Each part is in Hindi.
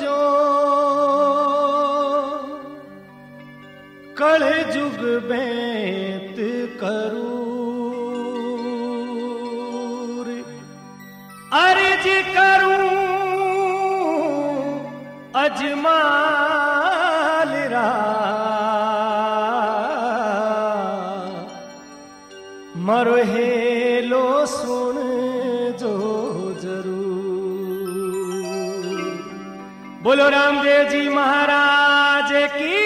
जो जुग बेत करूर। अर्ज करु अजमाल रा मरहलो सुन बोलो रामदेव जी महाराज की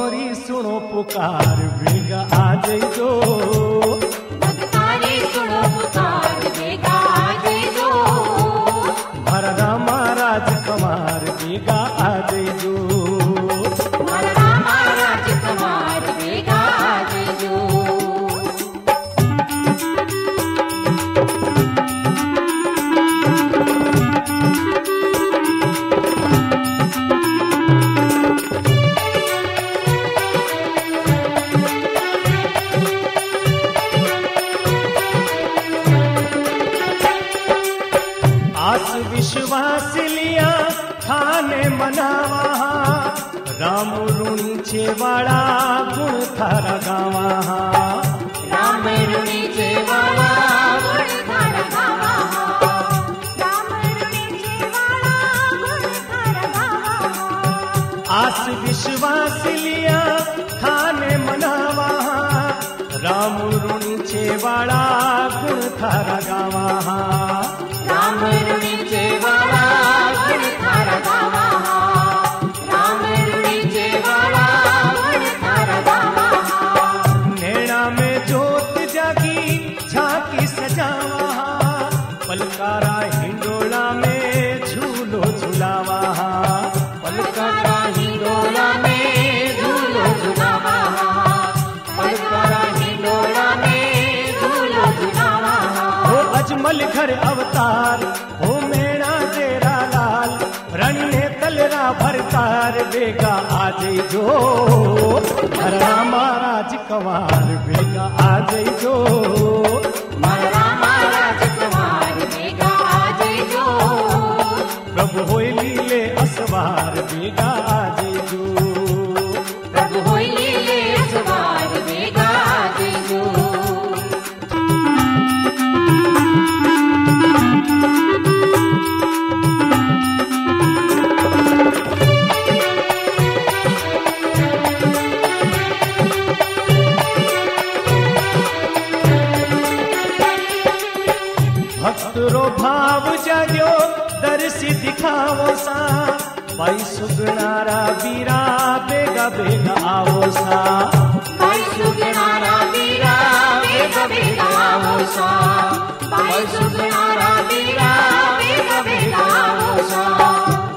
सुनो पुकार बेगा आ जाइ जो। भर रामा राज कुमार बेगा विश्वास लिया थाने मनावा। राम रुणीचे वाला गुण थारा गावा। राम रुणीचे वाळा आस विश्वास लिया थाने मनावा। राम रुणीचे वाळा गुण थारा गावा। राम रुणी पलकारा में झूलो झुलावा। पलकारा हिंडोला पलकारा हिंडोला में अवतार भरतार बेगा आज जो। हर महाराज कवार बेगा आज जो। મારા सुगड़ो भाव जॻियो दर्शी दिखावो सा। भाई सुगणारा बीरा बेगा बेगा आवो सा। भाई सुगणारा बीरा बेगा बेगा आवो सा। भाई सुगणारा बीरा बेगा बेगा आवो सा।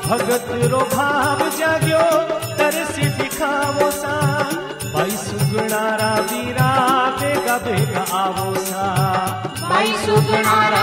भगत रो भाव जॻियो दर्शी दिखावो सा। भाई सुगणारा बीरा बेगा बेगा आवो सा। भाई सुगणारा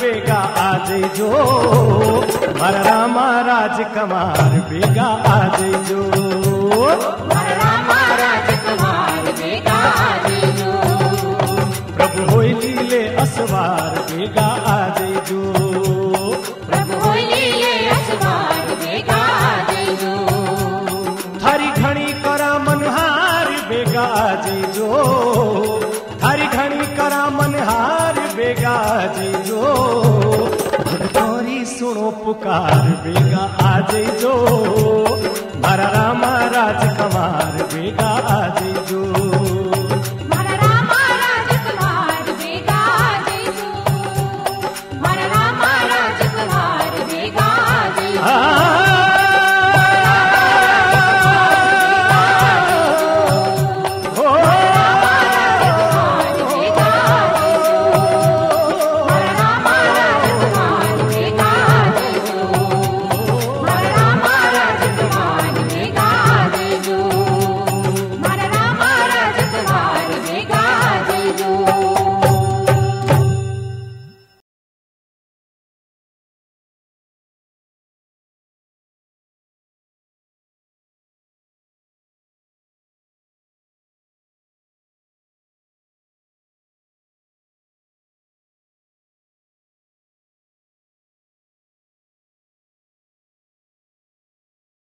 बेगा आज जो। भर रामा राज कमार बेगा आज जो। सुनो पुकार बेगा आज जो। मारा रामा राज कमार बेगा आज जो।